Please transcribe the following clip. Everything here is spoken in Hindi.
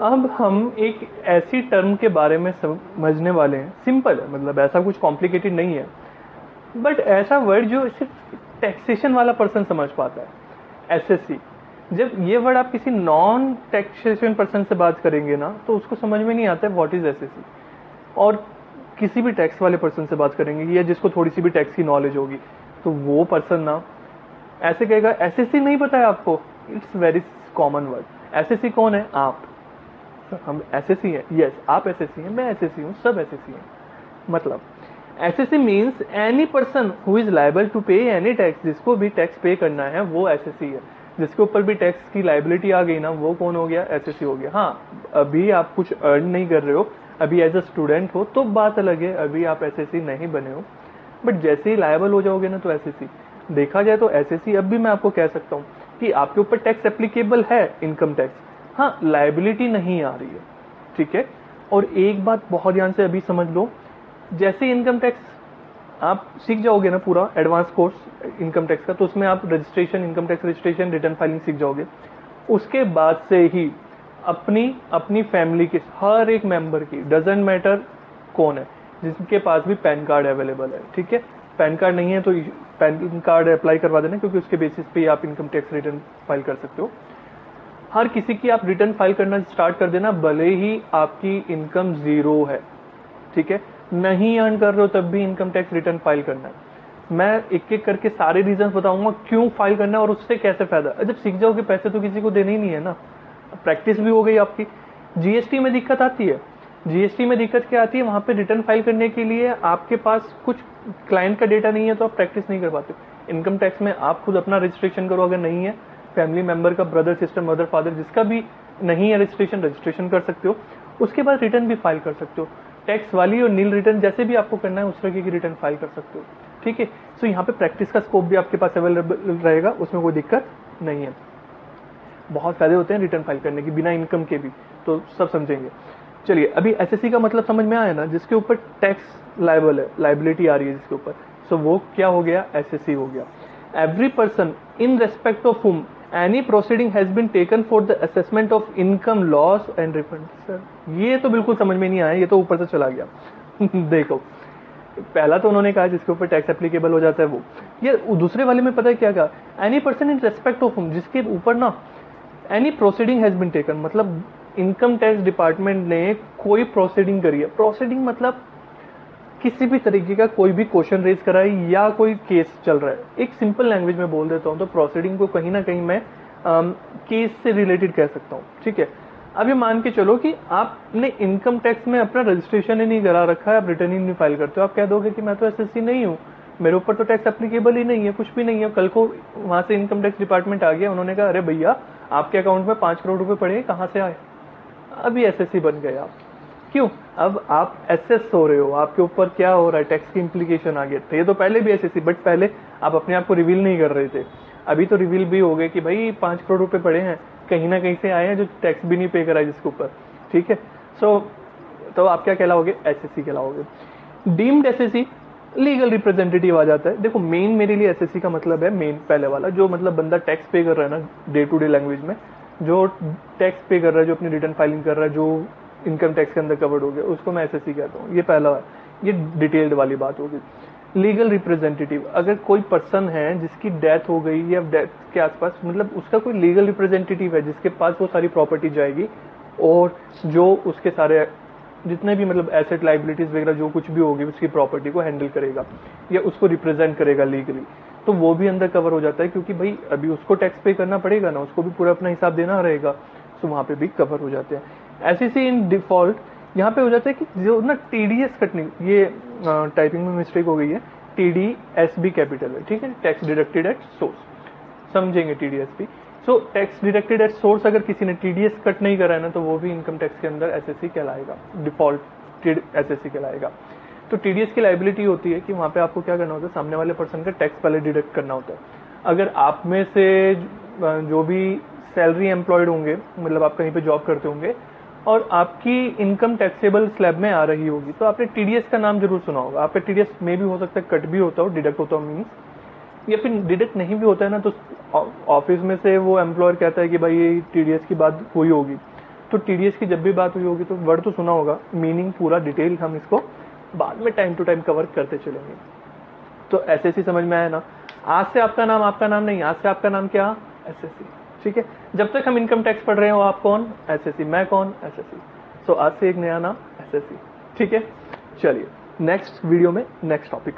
अब हम एक ऐसी टर्म के बारे में समझने वाले हैं। सिंपल है मतलब ऐसा कुछ कॉम्प्लिकेटेड नहीं है। बट ऐसा वर्ड जो सिर्फ़ टैक्सेशन वाला पर्सन समझ पाता है। एसएससी जब ये वर्ड आप किसी नॉन टैक्सेशन पर्सन से बात करेंगे ना तो उसको समझ में नहीं आता व्हाट इज़ एसएससी और किसी भी टैक्स वाले पर्सन से बात करेंगे या जिसको थोड़ी सी भी टैक्स की नॉलेज होगी तो वो पर्सन ना ऐसे कहेगा एसएससी नहीं पता है आपको। It's very common word SSC कौन है? आप। हम एसएससी हैं यस आप एसएससी हैं मैं एसएससी हूँ सब एसएससी हैं मतलब SSC means any person who is liable to pay any tax जिसको भी टैक्स पे करना है वो एसएससी है जिसके ऊपर भी टैक्स की लाइबिलिटी आ गई ना वो कौन हो गया एसएससी हो गया हाँ अभी आप कुछ अर्न नहीं कर रहे हो अभी एज अ स्टूडेंट हो तो बात अलग है अभी आप एसएससी नहीं बने हो बट जैसे ही लाइबल हो जाओगे ना तो एसएससी देखा जाए तो एसएससी अब भी मैं आपको कह सकता हूँ कि आपके ऊपर टैक्स एप्लीकेबल है इनकम टैक्स हाँ लाइबिलिटी नहीं आ रही है, ठीक है? और एक बात बहुत ध्यान से अभी समझ लो, जैसे इनकम टैक्स आप सीख जाओगे ना पूरा एडवांस कोर्स इनकम टैक्स का तो उसमें आप registration income tax registration return filing सीख जाओगे। उसके बाद से ही अपनी अपनी फैमिली के, हर एक मेंबर की डजेंट मैटर कौन है जिसके पास भी पैन कार्ड अवेलेबल है, ठीक है? पैन कार्ड नहीं है तो पैन कार्ड अप्लाई करवा देना, क्योंकि उसके बेसिस पे आप इनकम टैक्स रिटर्न फ़ाइल कर सकते हो। हर किसी की आप रिटर्न फ़ाइल करना स्टार्ट कर देना, भले ही आपकी इनकम ज़ीरो है, ठीक है? नहीं अर्न कर रहे हो तब भी इनकम टैक्स रिटर्न फ़ाइल करना। है मैं एक एक करके सारे रीजन बताऊँगा क्यों फ़ाइल करना है और उससे कैसे फ़ायदा। जब सीख जाओगे पैसे तो किसी को देने ही नहीं है ना। प्रैक्टिस भी हो गई आपकी। जीएसटी में दिक्कत आती है। जीएसटी में दिक्कत क्या आती है? वहाँ पे रिटर्न फ़ाइल करने के लिए आपके पास कुछ क्लाइंट का डेटा नहीं है तो आप प्रैक्टिस नहीं कर पाते। इनकम टैक्स में आप खुद अपना रजिस्ट्रेशन करो, अगर नहीं है फैमिली मेंबर का ब्रदर सिस्टर मदर फादर जिसका भी नहीं है रजिस्ट्रेशन रजिस्ट्रेशन कर सकते हो। उसके बाद रिटर्न भी फ़ाइल कर सकते हो। टैक्स वाली और नील रिटर्न जैसे भी आपको करना है उस तरह की रिटर्न फ़ाइल कर सकते हो। ठीक है? सो यहाँ पे प्रैक्टिस का स्कोप भी आपके पास अवेलेबल रहेगा उसमें कोई दिक्कत नहीं है। बहुत फ़ायदे होते हैं रिटर्न फ़ाइल करने की बिना इनकम के भी। तो सब समझेंगे। चलिए अभी एसएससी का मतलब समझ में आया ना जिसके ऊपर टैक्स लाइबल है लाइबिलिटी आ रही है जिसके ऊपर। सो so, वो क्या हो गया? एसएससी हो गया। Every person in respect of whom any proceeding has been taken for the assessment of income loss and refund sir ये तो बिल्कुल समझ में नहीं आया, ये तो ऊपर से चला गया। देखो, पहला तो उन्होंने कहा जिसके ऊपर टैक्स एप्लीकेबल हो जाता है वो। ये दूसरे वाले में पता है क्या कहा? Any person in respect of whom जिसके ऊपर ना any proceeding has been taken मतलब इनकम टैक्स डिपार्टमेंट ने कोई प्रोसीडिंग करी है। प्रोसीडिंग मतलब किसी भी तरीके का कोई भी क्वेश्चन रेज करा है या कोई केस चल रहा है। एक सिंपल लैंग्वेज में बोल देता हूँ तो प्रोसीडिंग को कहीं ना कहीं मैं केस से रिलेटेड कह सकता हूँ, ठीक है? अब ये मान के चलो कि आपने इनकम टैक्स में अपना रजिस्ट्रेशन ही नहीं करा रखा है, आप रिटर्न ही नहीं फ़ाइल करते हो। आप कह दोगे कि मैं तो एसएससी नहीं हूँ, मेरे ऊपर तो टैक्स एप्लीकेबल ही नहीं है, कुछ भी नहीं है। कल को वहाँ से इनकम टैक्स डिपार्टमेंट आ गया, उन्होंने कहा, अरे भैया, आपके अकाउंट में पाँच करोड़ रुपए पड़े कहाँ से आए? अभी एसएससी बन गए आप। क्यों? अब आप एस हो रहे हो आपके ऊपर क्या हो रहा है टैक्स की इम्प्लीकेशन आ गए थे तो पहले भी एसएससी बट पहले आप अपने आप को रिवील नहीं कर रहे थे। अभी तो रिवील भी हो गए कि भाई पाँच करोड़ रुपए पड़े हैं कहीं ना कहीं से आए हैं जो टैक्स भी नहीं पे करा जिसके ऊपर। ठीक है? सो so, तो आप क्या कहलाओगे? एस एस सी कहलाओगे। Deemed S S C legal representative आ जाता है। देखो मेन मेरे लिए एस एस सी का मतलब है मेन पहले वाला जो मतलब बंदा टैक्स पे कर रहा है ना डे टू डे लैंग्वेज में जो टैक्स पे कर रहा है जो अपनी रिटर्न फाइलिंग कर रहा है जो इनकम टैक्स के अंदर कवर्ड हो गया, उसको मैं एसएससी कहता हूँ। ये पहला, ये डिटेल्ड वाली बात होगी। लीगल रिप्रेजेंटेटिव अगर कोई पर्सन है जिसकी डेथ हो गई या डेथ के आसपास मतलब उसका कोई लीगल रिप्रेजेंटेटिव है जिसके पास वो सारी प्रॉपर्टी जाएगी, और जो उसके सारे जितने भी मतलब एसेट लाइबिलिटीज वगैरह जो कुछ भी होगी, उसकी प्रॉपर्टी को हैंडल करेगा या उसको रिप्रेजेंट करेगा लीगली तो वो भी अंदर कवर हो जाता है, क्योंकि भाई अभी उसको टैक्स पे करना पड़ेगा ना, उसको भी पूरा अपना हिसाब देना रहेगा तो वहाँ पे भी कवर हो जाते हैं। ऐसे सी इन डिफ़ॉल्ट यहाँ पे हो जाता है कि जो ना टीडीएस कटने, ये टाइपिंग में मिस्टेक हो गई है T D S B capital है, ठीक है? टैक्स डिडक्टेड एट सोर्स समझेंगे T D S B so tax deducted at source अगर किसी ने टी डी एस कट नहीं करा है ना तो वो भी इनकम टैक्स के अंदर एस एस सी कहलाएगा. डिफ़ॉल्ट एस एस सी कहलाएगा. तो टी डी एस की लाइबिलिटी होती है कि वहाँ पे आपको क्या करना होता है? सामने वाले पर्सन का टैक्स पहले डिडक्ट करना होता है. अगर आप में से जो भी सैलरी एम्प्लॉयड होंगे मतलब आप कहीं पे जॉब करते होंगे और आपकी इनकम टैक्सेबल स्लैब में आ रही होगी। तो आपने टीडीएस का नाम ज़रूर सुना होगा। आपका टीडीएस में भी हो सकता है कट भी होता हो डिडक्ट होता हो मीन्स या फिर डिडक्ट नहीं भी होता है ना तो ऑफ़िस में से वो एम्प्लॉयर कहता है कि भाई टीडीएस की बात हुई होगी। तो टीडीएस की जब भी बात हुई होगी तो वर्ड तो सुना होगा। मीनिंग पूरा डिटेल हम इसको बाद में टाइम टू टाइम कवर करते चलेंगे। तो एसएससी समझ में आया ना? आज से आपका नाम आपका नाम नहीं, आज से आपका नाम क्या? एसएससी ठीक है? जब तक हम इनकम टैक्स पढ़ रहे हो, आप कौन? एसएससी मैं कौन? एस एस सो आज से एक नया नाम एस ठीक है? चलिए नेक्स्ट वीडियो में नेक्स्ट टॉपिक